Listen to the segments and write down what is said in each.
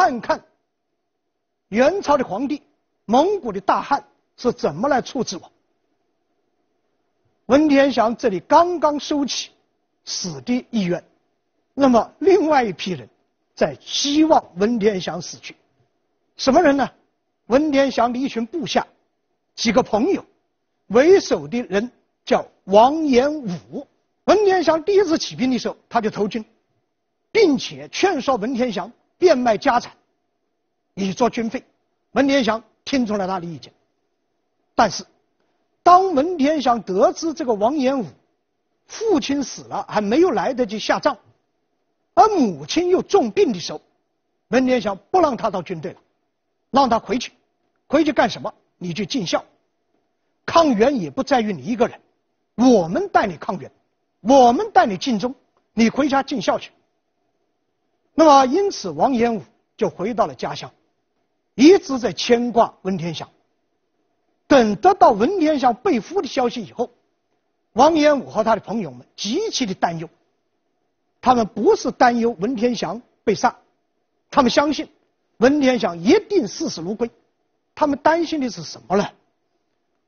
看看元朝的皇帝、蒙古的大汉是怎么来处置我。文天祥这里刚刚收起死的意愿，那么另外一批人在希望文天祥死去。什么人呢？文天祥的一群部下，几个朋友，为首的人叫王延武。文天祥第一次起兵的时候，他就投军，并且劝说文天祥变卖家产，以作军费。文天祥听从了他的意见，但是。当文天祥得知这个王延武父亲死了，还没有来得及下葬，而母亲又重病的时候，文天祥不让他到军队了，让他回去，回去干什么？你去尽孝，抗元也不在于你一个人，我们带你抗元，我们带你尽忠，你回家尽孝去。那么，因此王延武就回到了家乡，一直在牵挂文天祥。等得到文天祥被俘的消息以后，王延武和他的朋友们极其的担忧。他们不是担忧文天祥被杀，他们相信文天祥一定视死如归。他们担心的是什么呢？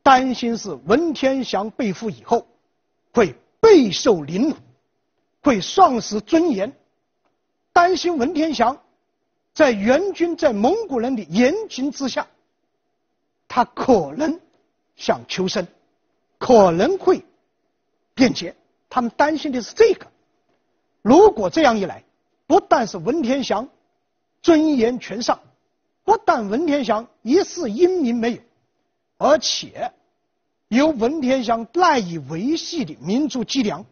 担心是文天祥被俘以后会备受凌辱，会丧失尊严。担心文天祥在元军在蒙古人的严刑之下。他可能想求生，可能会变节。他们担心的是这个。如果这样一来，不但是文天祥尊严全丧，不但文天祥一世英名没有，而且由文天祥赖以维系的民族脊梁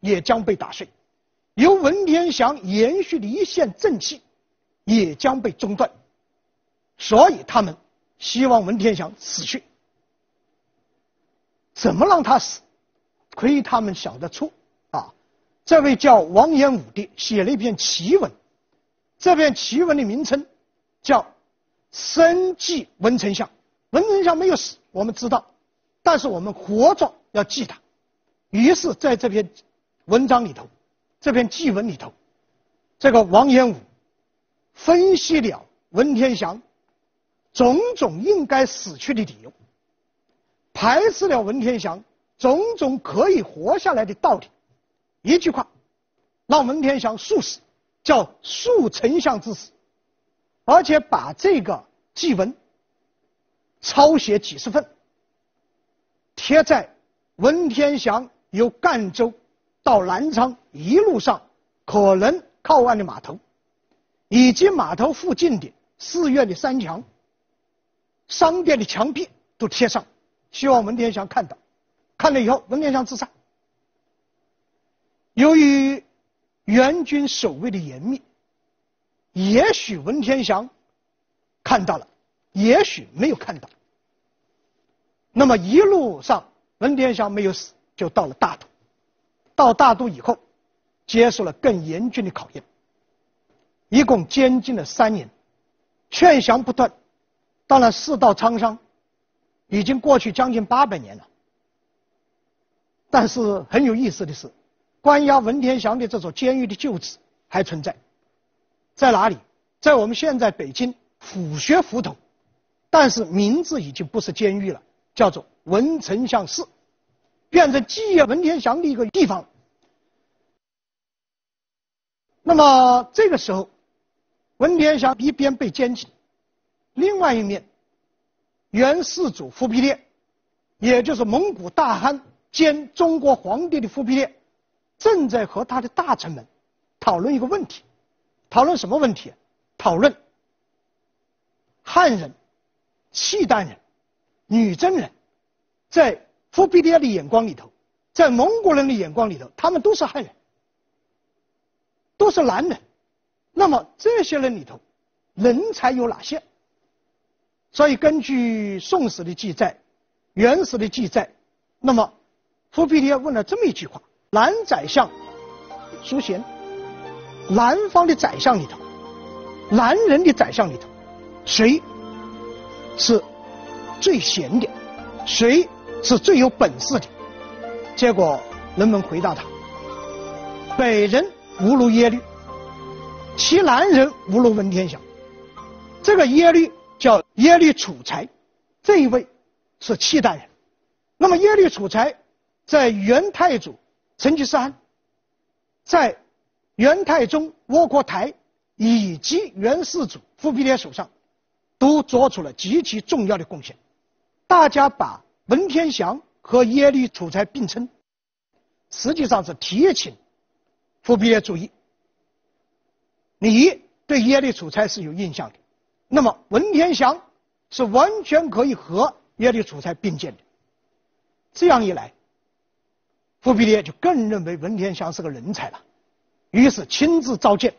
也将被打碎，由文天祥延续的一线正气也将被中断。所以他们。希望文天祥死去，怎么让他死？亏他们想得出啊！这位叫王延武的写了一篇奇文，这篇奇文的名称叫《生祭文丞相》。文丞相没有死，我们知道，但是我们活着要记他。于是，在这篇文章里头，这篇祭文里头，这个王延武分析了文天祥。种种应该死去的理由，排斥了文天祥种种可以活下来的道理。一句话，让文天祥速死，叫速丞相之死。而且把这个祭文抄写几十份，贴在文天祥由赣州到南昌一路上可能靠岸的码头，以及码头附近的寺院的山墙。商店的墙壁都贴上，希望文天祥看到。看了以后，文天祥自杀。由于元军守卫的严密，也许文天祥看到了，也许没有看到。那么一路上，文天祥没有死，就到了大都。到大都以后，接受了更严峻的考验，一共监禁了三年，劝降不断。当然世道沧桑，已经过去将近八百年了。但是很有意思的是，关押文天祥的这所监狱的旧址还存在，在哪里？在我们现在北京府学胡同，但是名字已经不是监狱了，叫做文丞相室，变成纪念文天祥的一个地方。那么这个时候，文天祥一边被监禁。另外一面，元世祖忽必烈，也就是蒙古大汗兼中国皇帝的忽必烈，正在和他的大臣们讨论一个问题。讨论什么问题？讨论汉人、契丹人、女真人，在忽必烈的眼光里头，在蒙古人的眼光里头，他们都是汉人，都是男人。那么这些人里头，人才有哪些？所以，根据《宋史》的记载，《元史》的记载，那么忽必烈问了这么一句话：南宰相苏贤，南方的宰相里头，男人的宰相里头，谁是最贤的？谁是最有本事的？结果人们回答他：北人无如耶律，其南人无如文天祥。这个耶律叫耶律楚材，这一位是契丹人。那么耶律楚材在元太祖成吉思汗、在元太宗窝阔台以及元世祖忽必烈手上，都做出了极其重要的贡献。大家把文天祥和耶律楚材并称，实际上是提请忽必烈注意，你对耶律楚材是有印象的，那么文天祥是完全可以和耶律楚材并肩的。这样一来，忽必烈就更认为文天祥是个人才了，于是亲自召见，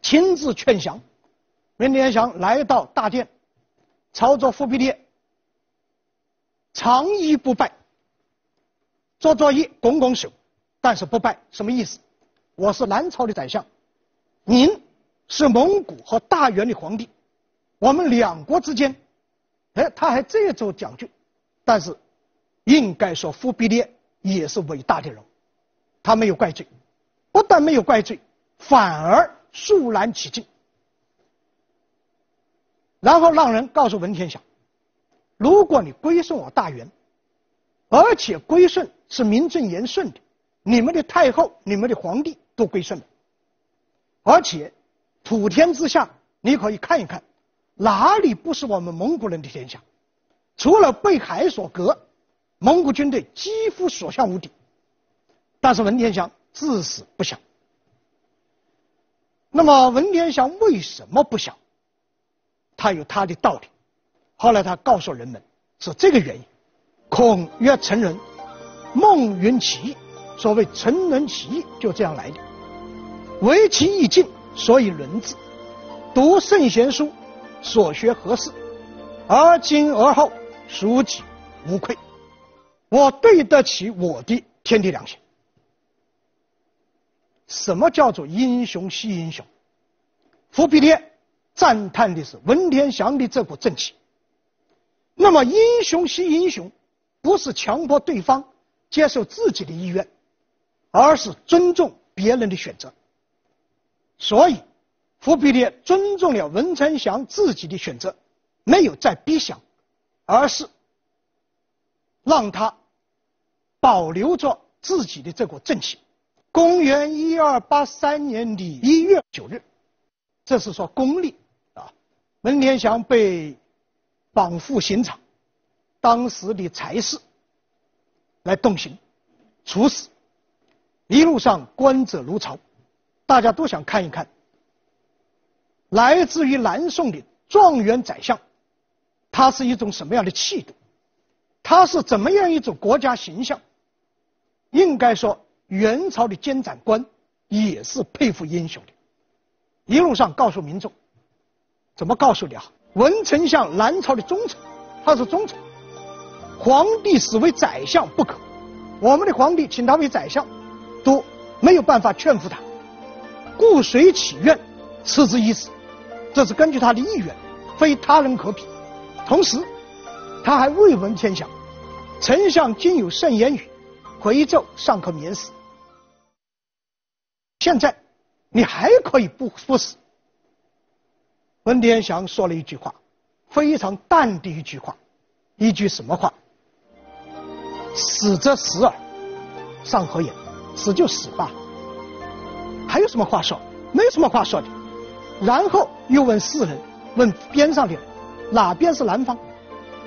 亲自劝降。文天祥来到大殿，朝着忽必烈长揖不拜，做作揖，拱拱手，但是不拜，什么意思？我是南朝的宰相，您是蒙古和大元的皇帝，我们两国之间，哎，他还这样做讲究，但是。应该说，忽必烈也是伟大的人，他没有怪罪，不但没有怪罪，反而肃然起敬。然后让人告诉文天祥：如果你归顺我大元，而且归顺是名正言顺的，你们的太后、你们的皇帝都归顺了，而且普天之下，你可以看一看，哪里不是我们蒙古人的天下？除了被海所隔。蒙古军队几乎所向无敌，但是文天祥至死不降。那么文天祥为什么不降？他有他的道理。后来他告诉人们是这个原因：孔曰成人，孟云起义。所谓成人起义就这样来的。唯其意境，所以论之。读圣贤书，所学何事？而今而后，属己无愧。我对得起我的天地良心。什么叫做英雄惜英雄？忽必烈赞叹的是文天祥的这股正气。那么英雄惜英雄，不是强迫对方接受自己的意愿，而是尊重别人的选择。所以，忽必烈尊重了文天祥自己的选择，没有再逼降，而是让他。保留着自己的这股正气。公元一二八三年的一月九日，这是说公历啊。文天祥被绑赴刑场，当时的才士来动刑处死。一路上观者如潮，大家都想看一看来自于南宋的状元宰相，他是一种什么样的气度，他是怎么样一种国家形象。应该说，元朝的监斩官也是佩服英雄的。一路上告诉民众，怎么告诉你啊？文丞相南朝的忠臣，他是忠臣，皇帝死为宰相不可。我们的皇帝请他为宰相，都没有办法劝服他，故谁起愿，赐之一死。这是根据他的意愿，非他人可比。同时，他还未闻天下，丞相今有圣言语。回奏尚可免死，现在你还可以不不死。文天祥说了一句话，非常淡的一句话，一句什么话？死则死耳，尚何言？死就死吧，还有什么话说？没什么话说的。然后又问世人，问边上的哪边是南方？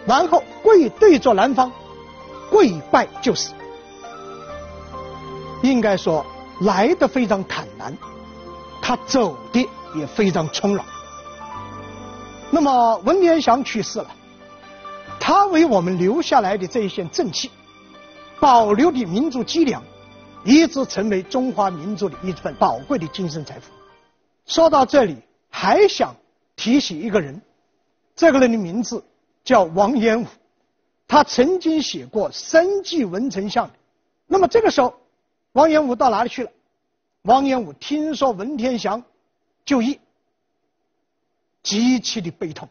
然后跪对着南方，跪拜就死。应该说来的非常坦然，他走的也非常从容。那么文天祥去世了，他为我们留下来的这一线正气，保留的民族脊梁，一直成为中华民族的一份宝贵的精神财富。说到这里，还想提起一个人，这个人的名字叫王延武，他曾经写过生祭文丞相。那么这个时候。王延武到哪里去了？王延武听说文天祥就义，极其的悲痛，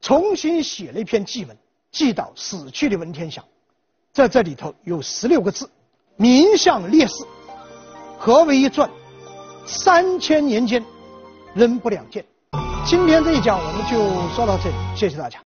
重新写了一篇祭文，祭悼死去的文天祥。在这里头有十六个字：“名相烈士，何为一传？三千年间，人不两见。”今天这一讲我们就说到这里，谢谢大家。